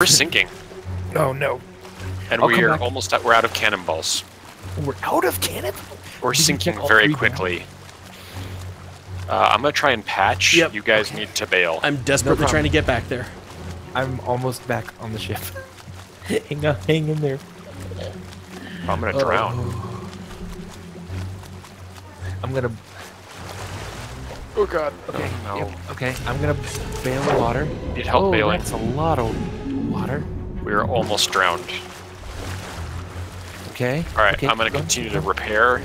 We're sinking, Oh no. and I'll we are back. almost out, we're out of cannonballs. We're out of cannonballs? We're Did sinking very quickly. Uh, I'm gonna try and patch. Yep, You guys need to bail. I'm desperately problem. trying to get back there. I'm almost back on the ship. hang on, hang in there. I'm gonna Uh, drown. I'm gonna. Oh god. Okay. no. yep, okay. I'm gonna bail the water. Need help oh, bailing. That's a lot of water. We are almost drowned. Okay. All right, okay, I'm gonna keep continue to repair.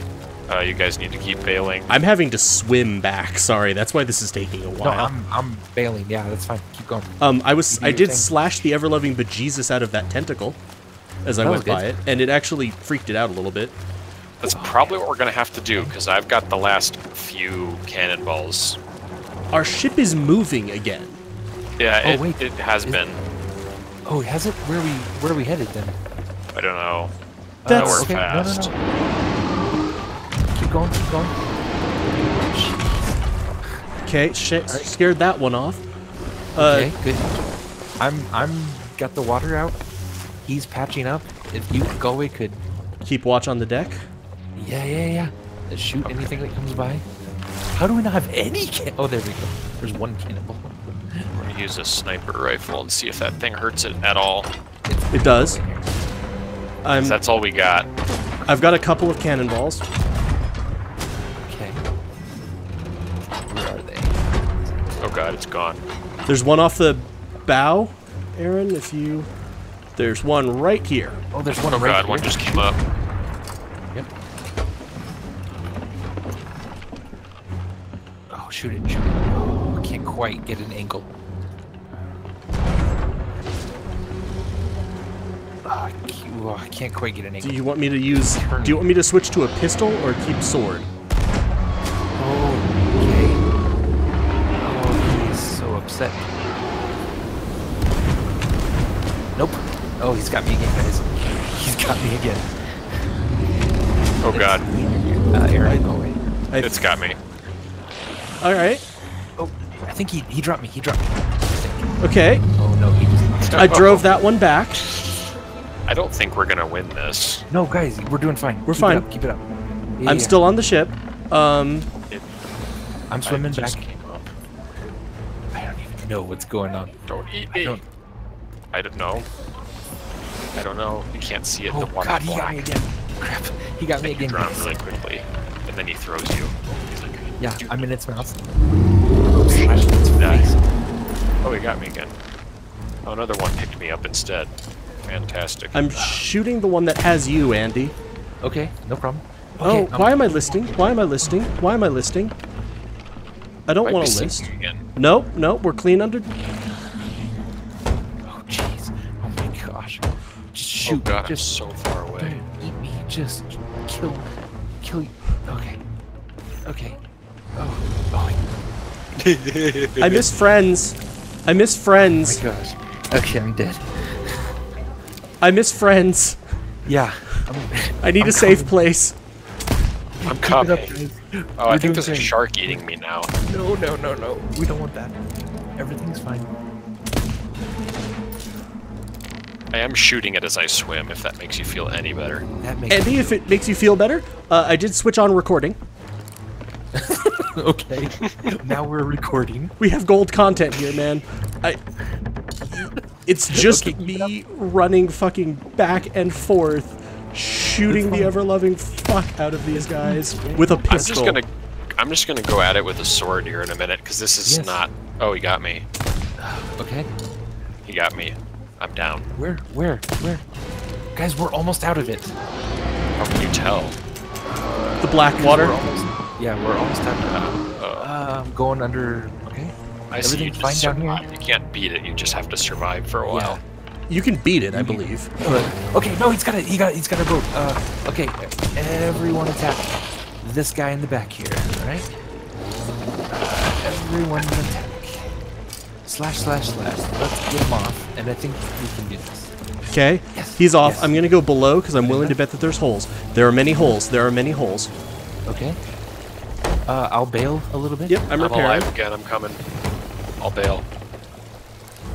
Uh, you guys need to keep bailing. I'm having to swim back. Sorry, that's why this is taking a going. No, while. I'm I'm bailing. Yeah, that's fine. Keep going. um, I was I did thing. slash the ever loving bejesus out of that tentacle as I That went by it, and it actually freaked it out a little bit. That's probably what we're gonna have to do because I've got the last few cannonballs. Our ship is moving again. Yeah, Oh, it, wait. it has Is- been. Oh, has it? Where are we? Where are we headed then? I don't know. That's- Nowhere okay, no, no, no. Keep going. Keep going. Okay, shit, Alright. scared that one off. Uh, Okay, good. I'm I'm got the water out. He's patching up. If you go away, could Keep watch on the deck. yeah yeah yeah. Uh, Shoot anything that comes by. How do we not have any can? Oh, there we go. There's one cannonball. I'm gonna use a sniper rifle and see if that thing hurts it at all. It does. I'm. 'Cause that's all we got. I've got a couple of cannonballs. Okay. Where are they? Oh god, it's gone. There's one off the bow, Aaron. If you, there's one right here. Oh, there's one Oh right god, here. one just came up. Yep. Oh, shoot it, shoot it. I can't quite get an angle. Oh, I ca- I can't quite get an angle. Do you want me to use? Do you want me to switch to a pistol or keep sword? Oh, okay. Oh, he's so upset. Nope. Oh, he's got me again, guys. He's got me again. Oh god, Uh, Aaron, go away. I, it's got me. all right. I think he, he dropped me. He dropped me. Okay. Oh, no, he doesn't. I drove that one back. I don't think we're gonna win this. No, guys, we're doing fine. We're Keep fine. It up, keep it up. Yeah, I'm yeah. still on the ship. Um, It, I'm swimming I just back. came up. I don't even know what's going on. Don't eat I me. don't. I don't know. I don't know. You can't see it. Oh the water's God, he got me again. Crap, he got me You again. drown guys. really quickly, and then he throws you. He's like, Yeah, I'm in its mouth. Slash its Die. face. Oh, he got me again. Oh, another one picked me up instead. Fantastic. I'm shooting the one that has you, Andy. Okay, no problem. Oh, Okay, um, why am I listing? Why am I listing? Why am I listing? I don't want to list. again. Nope, nope. We're clean under. Oh jeez. Oh my gosh. Just shoot. oh god, just I'm so far away. don't eat me. Just kill, kill. you. Okay. Okay. I miss friends. I miss friends. Oh my friends. gosh. Okay, I'm dead. I miss friends. Yeah. I'm, I need I'm a safe coming. place. I'm Keep it up, coming. guys. Oh, I think doing there's a shark eating me now. No, no, no, no. We don't want that. Everything's fine. I am shooting it as I swim, if that makes you feel any better. That makes Andy, if it makes you feel better, uh, I did switch on recording. okay. now we're recording. We have gold content here, man. I. It's just Okay, keep me running fucking back and forth, shooting the ever loving fuck out of these guys with a pistol. I'm just gonna, I'm just gonna go at it with a sword here in a minute, because this is Yes. not. Oh, he got me. Okay. He got me. I'm down. Where? Where? Where? Guys, we're almost out of it. How can you tell? the black water. We're almost, yeah, we're almost out of. Uh, Uh, I'm going under. Okay. I see you Everything's fine down here? You can't beat it. You just have to survive for a while. You can beat it, I believe. Uh, okay, no, he's got it. He got. He's got a boat. Uh, okay, everyone attack this guy in the back here. All right. Uh, everyone attack. Slash slash slash. Let's get him off, and I think we can do this. Okay, Yes, he's off. yes. I'm gonna go below because I'm willing to bet that there's holes. There are many holes. There are many holes. Okay. Uh, I'll bail a little bit. Yep, I'm I'm alive again. I'm coming. I'll bail.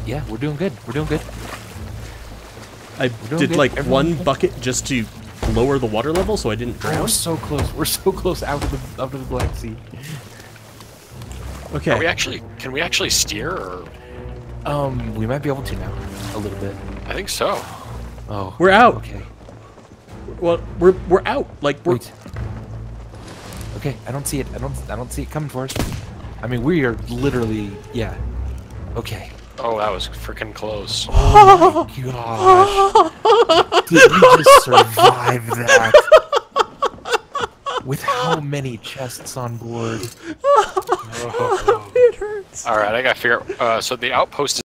Yeah, we're doing good. We're doing good. I doing did good. like Everyone one good? bucket just to lower the water level so I didn't We're so close. We're so close out of the out of the Black Sea. Okay. Are we actually? Can we actually steer? Or Um, we might be able to now, a little bit. I think so. Oh, We're out. Okay. Well, we're we're out. Like we're Wait. Okay, I don't see it. I don't. I don't see it coming for us. I mean, we are literally. Yeah. Okay. Oh, that was freaking close. Oh Gosh. Did we just survive that? With how many chests on board? Oh. it hurts. All right, I gotta figure. Uh, so the outpost